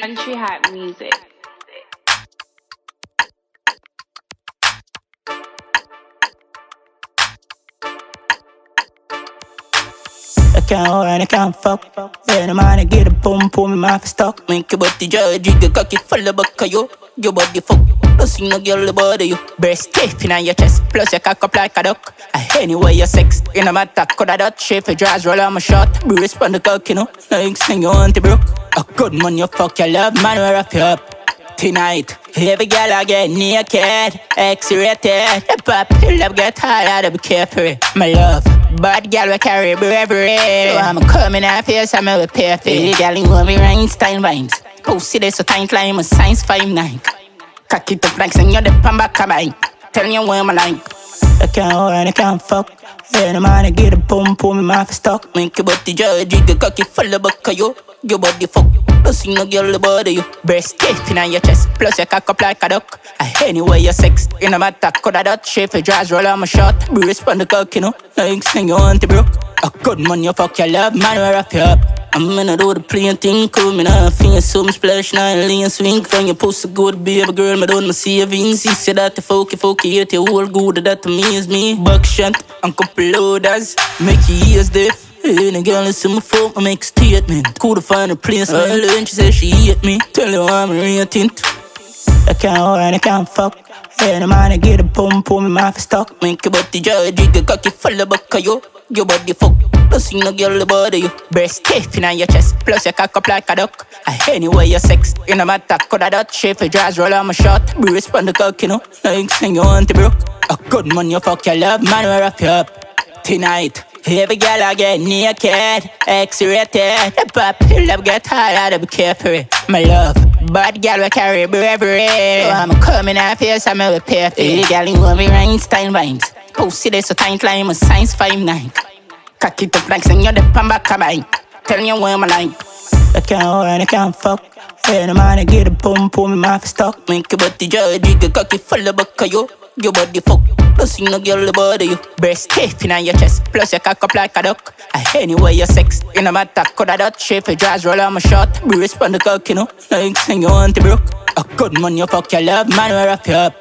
Countree Hype Music. Can't hold and I can't fuck. When I'm on, I get a boom, boom, my mouth stuck. Make your body judge, you the cocky full of buck, yo. Your body fuck. See no girl about you. Breast taping on your chest, plus your cock up like a duck. Uh, Anyway, you're sex in a matter, could I dot shape your jaws roll on my shot. Bruce on the cock, you know. Like sing you want to broke. A good man, you fuck your love, man, we're up you up. Tonight, every girl I get naked, X-rated. The pop love get hard, I be careful. My love, bad girl we carry bravery. So I'm coming out here, so I'm a perfect. The girl in want me Einstein vibes. Pussy they so tight like a science five nine. Cock it up like sing you the pan back of mine. Tell you where my like. I can't hold and I can't fuck. I'm on, I get a boom, boom, my mouth stuck. Make your body judge, you the cocky full of buck, yo. Your body fuck. Don't see no girl about you. Breast taping on your chest, plus your cock up like a duck. Anyway, you're sex in a matter, could I dot shape your jaws roll on my shot. Bruce on the cock, you know. Like sing you want to broke. A good man, you fuck your love, man, we wrap you up. I'm gonna do the plain thing, cool, me nah feel some splash, now lean swing From your pussy good, baby girl, me don't savings He said that the funky, funky, hate you all good, that amaze me Buckshot, and couple loaders, make your ears deaf Any girl listen my phone, I make a statement Could find a place, I learn, she said she hate me Tell you I'm rating I can't hold and I can't fuck. When I'm on, I get a boom, boom, my mouth stuck. Make your body judge, you cock it full of buck, yo. Your body fuck. See no girl about you. Breast taping on your chest, plus your cock up like a duck. Anyway, you're sex in a matter, could I dot shape your jaws roll on my shot. Bruce on the cock, you know. Like sing you want to broke. A good man, you fuck your love, man, we wrap you up. Tonight, every girl I get naked, X-rated. The pop love get hard, I be careful. My love, bad girl we carry bravery. So I'm coming out here, so I'm a perfect. The girl in want me Einstein vibes. Pussy they so tight like a science five nine. Cock it up like sing you the pan back of mine. Tell you where my like. I can't hold I can't fuck. When I'm I get a boom, boom, my mouth stuck. Make your body judge, you cocky full of buck, yo. Your body fuck. See no girl about you. Breast taping on your chest, plus your cock up like a duck. Uh, Anyway, you're sex in a matter, could I dot shape your jaws roll on my shot. Bruce on the cock, you know. Like sing you want to broke. A good man, you fuck your love, man, we wrap you up.